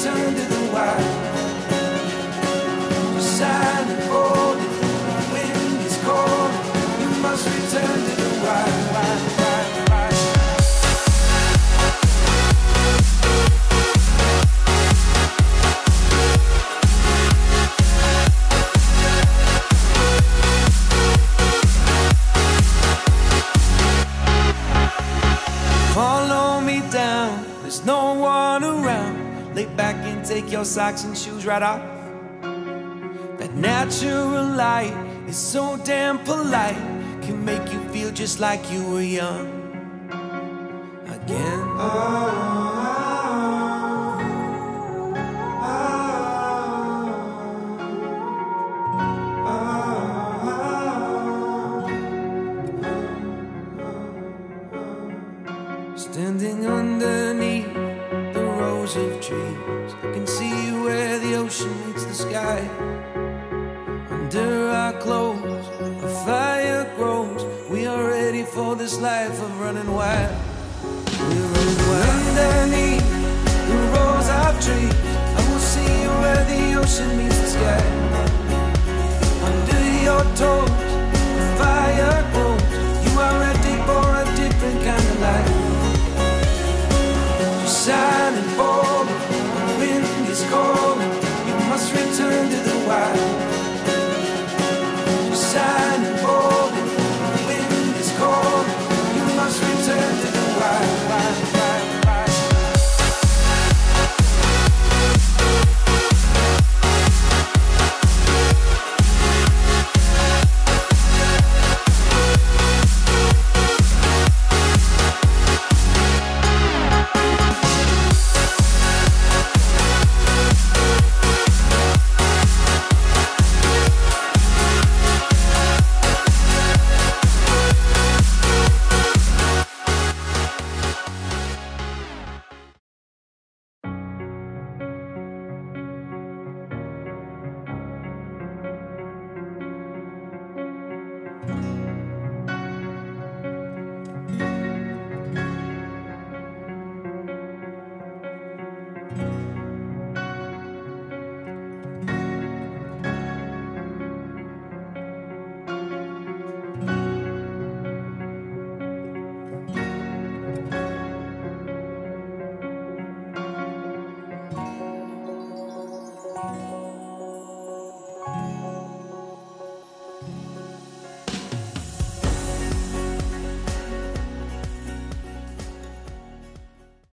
Return to the wild. Lay back and take your socks and shoes right off. That natural light is so damn polite, can make you feel just like you were young again. Standing underneath the rows of trees, I can see where the ocean meets the sky. Under our clothes, a fire grows. We are ready for this life of running wild. We're running wild. Underneath the rows of trees, I will see where the ocean meets the sky. Under your toes,